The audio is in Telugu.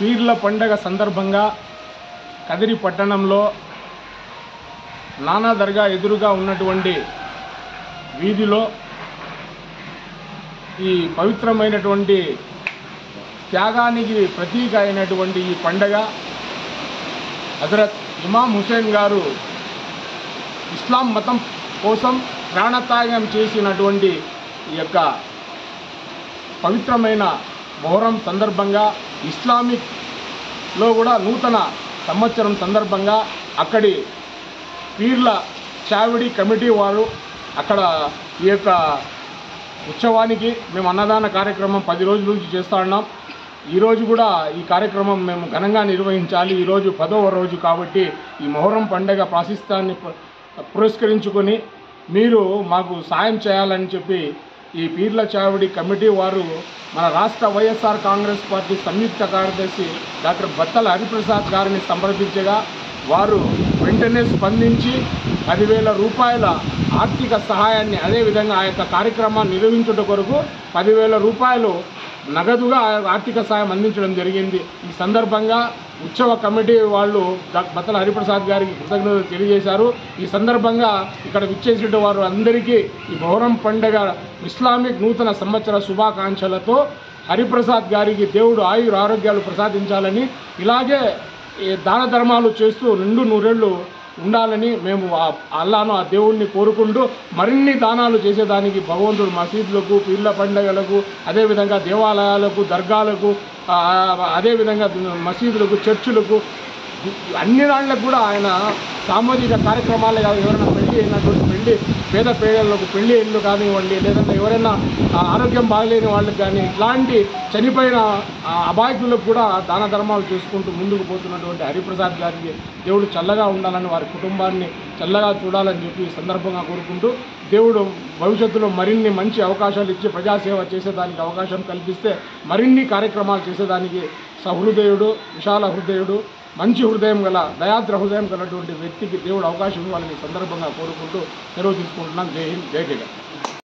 పీర్ల పండగ సందర్భంగా కదిరి పట్టణంలో నానా దర్గా ఎదురుగా ఉన్నటువంటి వీధిలో ఈ పవిత్రమైనటువంటి త్యాగానికి ప్రతీక అయినటువంటి ఈ పండగ. హజరత్ ఇమాం హుసేన్ గారు ఇస్లాం మతం కోసం ప్రాణత్యాగం చేసినటువంటి ఈ యొక్క పవిత్రమైన మొహరం సందర్భంగా ఇస్లామిక్లో కూడా నూతన సంవత్సరం సందర్భంగా అక్కడి పీర్ల చావిడి కమిటీ వారు అక్కడ ఈ యొక్క ఉత్సవానికి మేము అన్నదాన కార్యక్రమం పది రోజుల నుంచి చేస్తూ ఉన్నాం. ఈరోజు కూడా ఈ కార్యక్రమం మేము ఘనంగా నిర్వహించాలి. ఈరోజు పదవ రోజు కాబట్టి ఈ మొహరం పండగ ప్రాశిస్తాన్ని పురస్కరించుకొని మీరు మాకు సాయం చేయాలని చెప్పి ఈ పీర్ల చావిడి కమిటీ వారు మన రాష్ట్ర వైఎస్ఆర్ కాంగ్రెస్ పార్టీ సంయుక్త కార్యదర్శి డాక్టర్ బత్తల హరిప్రసాద్ గారిని సంప్రదించగా వారు వెంటనే స్పందించి పదివేల రూపాయల ఆర్థిక సహాయాన్ని అదేవిధంగా ఆ యొక్క కార్యక్రమాన్ని నిర్వహించుట కొరకు పదివేల రూపాయలు నగదుగా ఆర్థిక సాయం అందించడం జరిగింది. ఈ సందర్భంగా ఉత్సవ కమిటీ వాళ్ళు బత్తల హరిప్రసాద్ గారికి కృతజ్ఞతలు తెలియజేశారు. ఈ సందర్భంగా ఇక్కడ విచ్చేసిన వారు అందరికీ ఈ మొహరం పండుగ ఇస్లామిక్ నూతన సంవత్సర శుభాకాంక్షలతో హరిప్రసాద్ గారికి దేవుడు ఆయుర ఆరోగ్యాలు ప్రసాదించాలని ఇలాగే దాన ధర్మాలు చేస్తూ రెండు నూరేళ్ళు ఉండాలని మేము ఆ అల్లాను ఆ దేవుణ్ణి కోరుకుంటూ మరిన్ని దానాలు చేసేదానికి భగవంతుడు మసీదులకు పీర్ల పండగలకు అదేవిధంగా దేవాలయాలకు దర్గాలకు అదేవిధంగా మసీదులకు చర్చిలకు అన్ని దాంట్లకు కూడా ఆయన సామాజిక కార్యక్రమాలు కాదు ఎవరైనా పెళ్ళి అయినటువంటి పెళ్ళి పేద పేదలకు పెళ్ళి ఇళ్ళు కానివ్వండి లేదంటే ఎవరైనా ఆరోగ్యం బాగలేని వాళ్ళకి కానీ ఇట్లాంటి చనిపోయిన అబాయకులకు కూడా దాన ధర్మాలు చేసుకుంటూ ముందుకు పోతున్నటువంటి హరిప్రసాద్ గారికి దేవుడు చల్లగా ఉండాలని వారి కుటుంబాన్ని చల్లగా చూడాలని చెప్పి సందర్భంగా కోరుకుంటూ దేవుడు భవిష్యత్తులో మరిన్ని మంచి అవకాశాలు ఇచ్చి ప్రజాసేవ చేసేదానికి అవకాశం కల్పిస్తే మరిన్ని కార్యక్రమాలు చేసేదానికి సహృదయుడు విశాల హృదయుడు మంచి హృదయం గల దయాద్ర హృదయం గలటువంటి వ్యక్తికి దేవుడు అవకాశం ఇవ్వాలని సందర్భంగా కోరుకుంటూ సెలవు తీసుకుంటున్నాం. జై హింద్ జై జగన్.